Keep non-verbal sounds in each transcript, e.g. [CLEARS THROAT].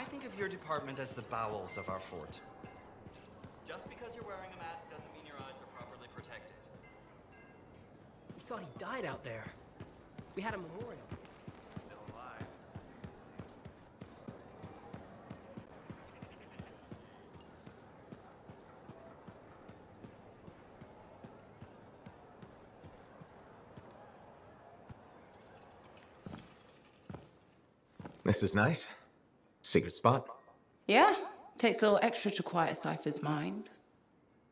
I think of your department as the bowels of our fort. Just because you're wearing a mask doesn't mean your eyes are properly protected. We thought he died out there. We had a memorial. Still alive. This is nice. Secret spot. Yeah, takes a little extra to quiet Cypher's mind.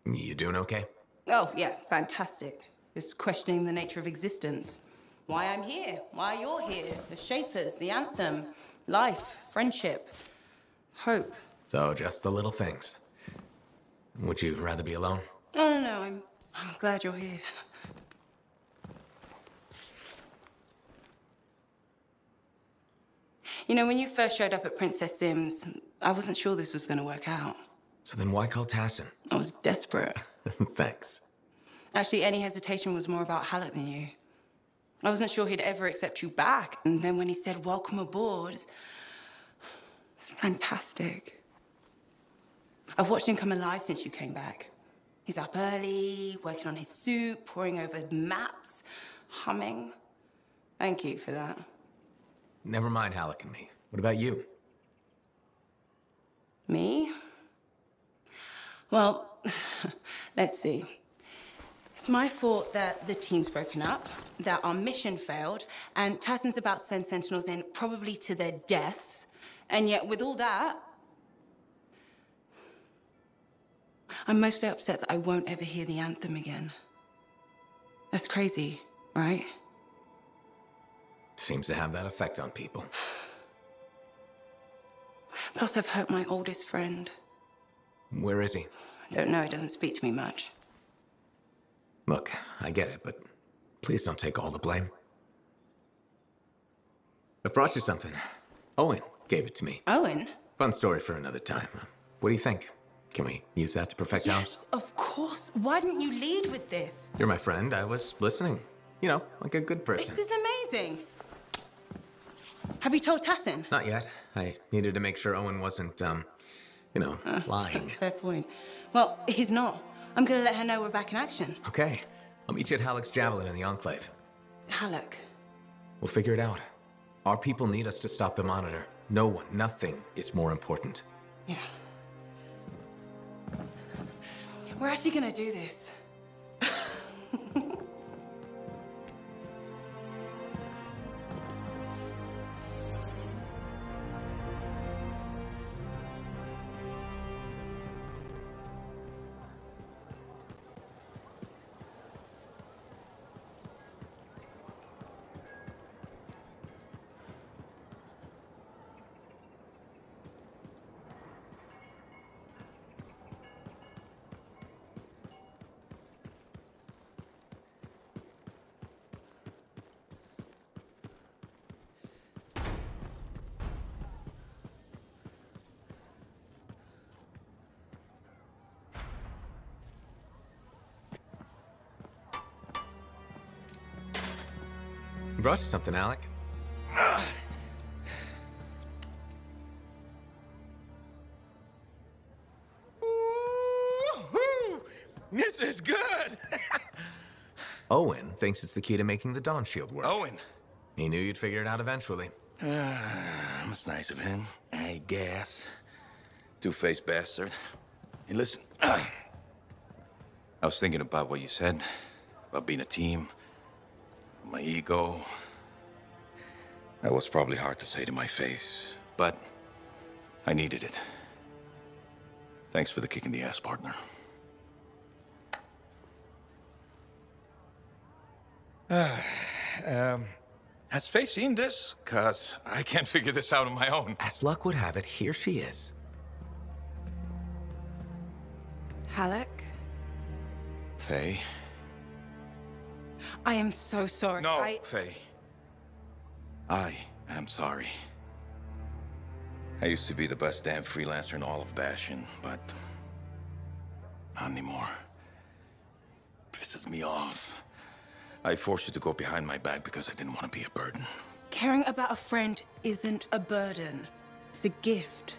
You doing okay? Oh, yeah, fantastic. Just questioning the nature of existence. Why I'm here, why you're here, the Shapers, the Anthem, life, friendship, hope. So, just the little things. Would you rather be alone? No, no, no, I'm, I'm glad you're here. You know, when you first showed up at Princess Sims, I wasn't sure this was going to work out. So then why call Tassyn? I was desperate. [LAUGHS] Thanks. Actually, any hesitation was more about Haluk than you. I wasn't sure he'd ever accept you back. And then when he said, welcome aboard, it's fantastic. I've watched him come alive since you came back. He's up early, working on his soup, poring over maps, humming. Thank you for that. Never mind Haluk and me. What about you? Me? Well, [LAUGHS] let's see. It's my fault that the team's broken up, that our mission failed, and Tassyn's about to send Sentinels in, probably to their deaths. And yet, with all that, I'm mostly upset that I won't ever hear the anthem again. That's crazy, right? Seems to have that effect on people. Plus, I've hurt my oldest friend. Where is he? I don't know, he doesn't speak to me much. Look, I get it, but please don't take all the blame. I've brought you something. Owen gave it to me. Owen? Fun story for another time. What do you think? Can we use that to perfect ours? Yes, of course. Why didn't you lead with this? You're my friend. I was listening. You know, like a good person. This is amazing. Have you told Tassyn? Not yet. I needed to make sure Owen wasn't, um, you know, lying. Fair point. Well, he's not. I'm gonna let her know we're back in action. Okay. I'll meet you at Haluk's Javelin in the Enclave. Haluk. We'll figure it out. Our people need us to stop the Monitor. No one, nothing is more important. Yeah. We're actually gonna do this. Brought you something, Alec. Woo-hoo! This is good. [LAUGHS] Owen thinks it's the key to making the Dawn Shield work. Owen. He knew you'd figure it out eventually. Ah, That's nice of him. I guess. Two-faced bastard. Hey, listen. [CLEARS THROAT] I was thinking about what you said about being a team. My ego. That was probably hard to say to my face, but I needed it. Thanks for the kick in the ass, partner. Uh, [SIGHS] um, has Faye seen this? Cause I can't figure this out on my own. As luck would have it, here she is. Haluk? Faye? I am so sorry. No, I... Faye. I am sorry. I used to be the best damn freelancer in all of Bastion, but not anymore. Pisses me off. I forced you to go behind my back because I didn't want to be a burden. Caring about a friend isn't a burden. It's a gift.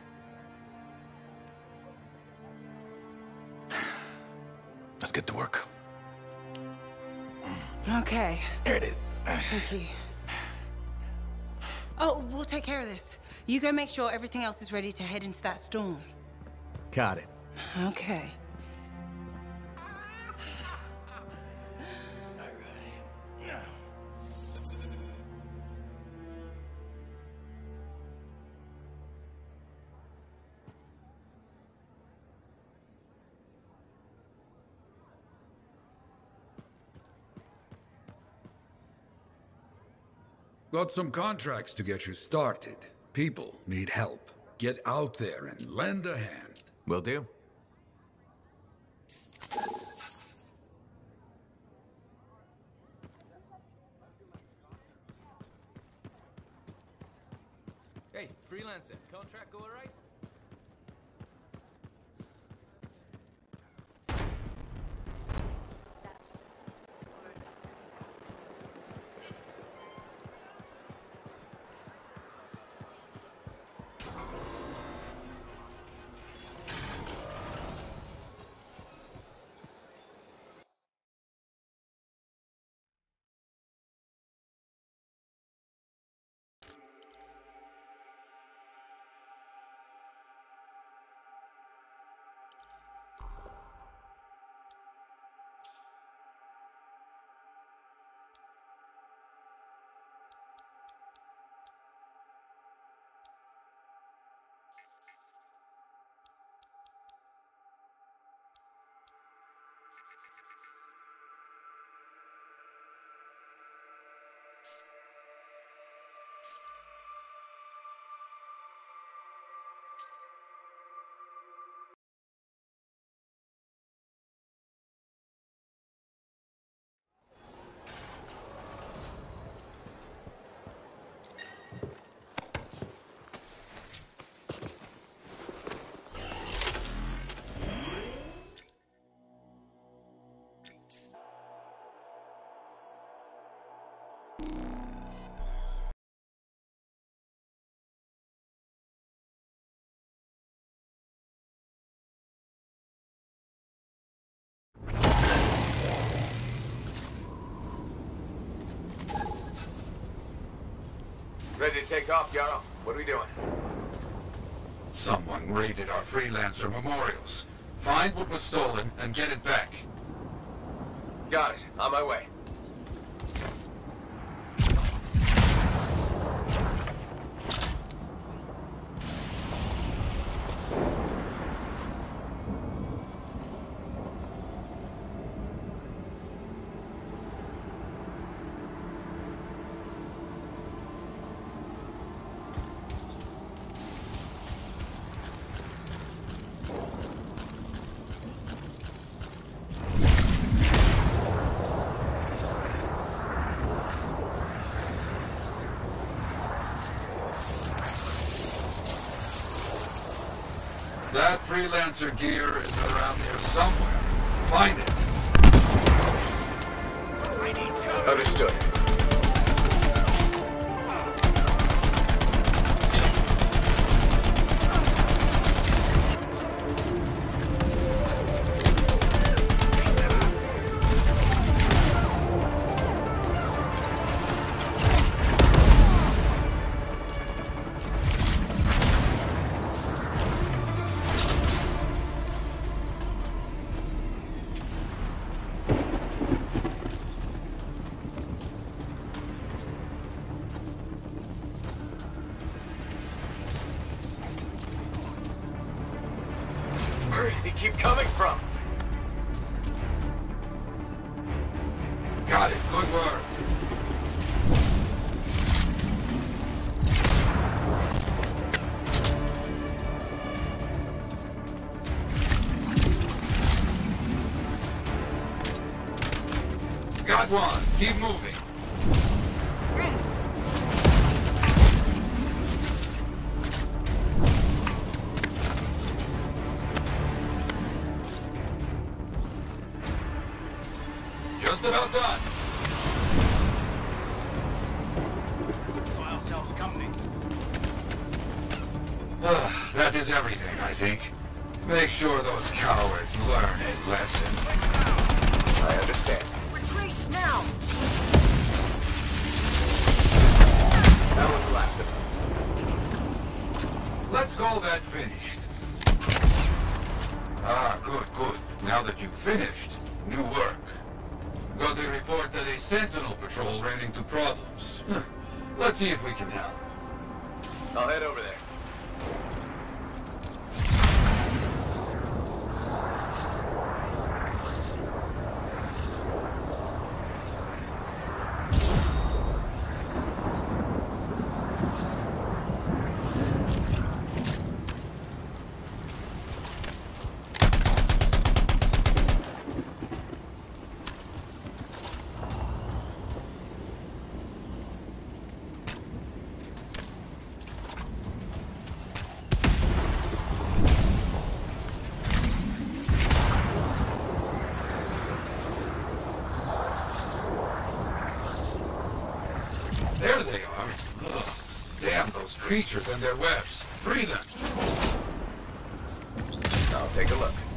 Let's get to work. Okay, Here it is. thank you. Oh, we'll take care of this. You go make sure everything else is ready to head into that storm. Got it. Okay. Got some contracts to get you started. People need help. Get out there and lend a hand. Will do. Ready to take off, Yarrow? What are we doing? Someone raided our freelancer memorials. Find what was stolen and get it back. Got it. On my way. That freelancer gear is around here somewhere. Find it. Understood. He keep coming from? Just about done. is everything, I think. Make sure those cowards learn a lesson. I understand. Retreat now! That was the last of them. Let's call that finished. Ah, good, good. Now that you've finished, new work. Got a report that a Sentinel patrol ran into problems. Let's see if we can help. I'll head over there. There they are. Ugh. Damn those creatures and their webs. Free them. I'll take a look.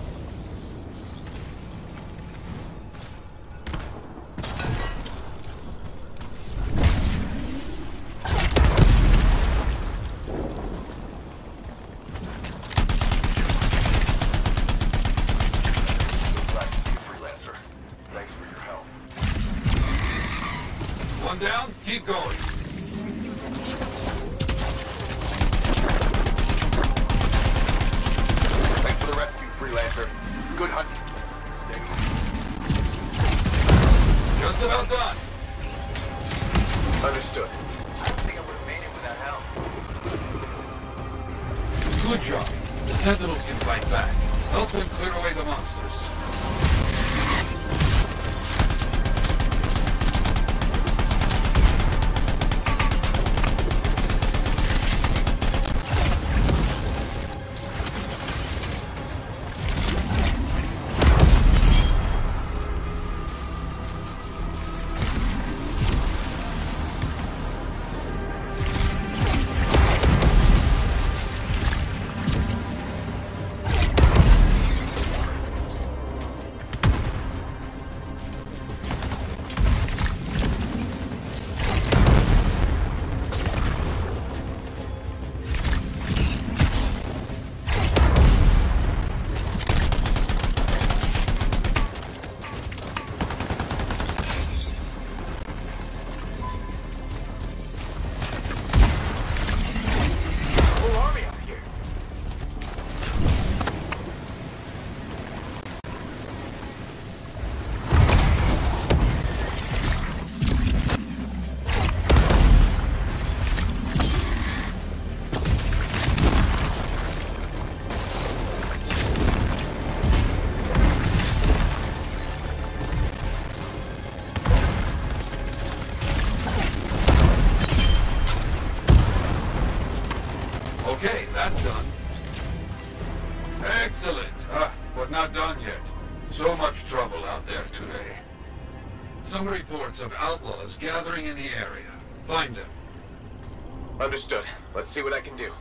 Excellent. Ah, but not done yet. So much trouble out there today. Some reports of outlaws gathering in the area. Find them. Understood. Let's see what I can do.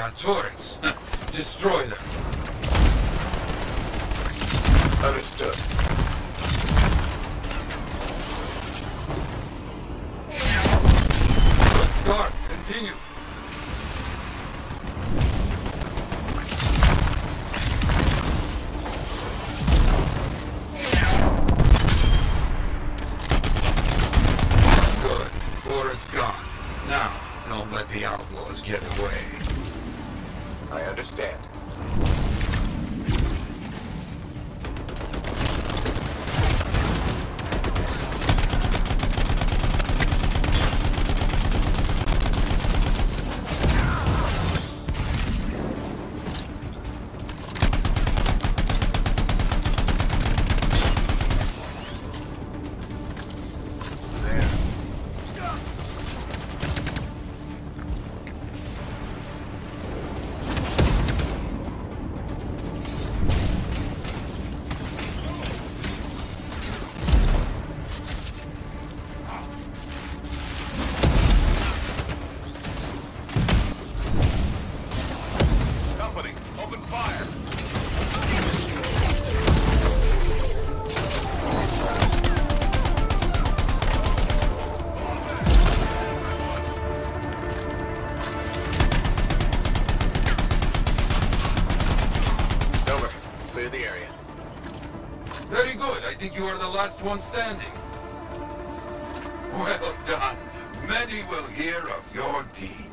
Got turrets. [LAUGHS] Destroy them. Understood. Think you are the last one standing. Well done. Many will hear of your deeds.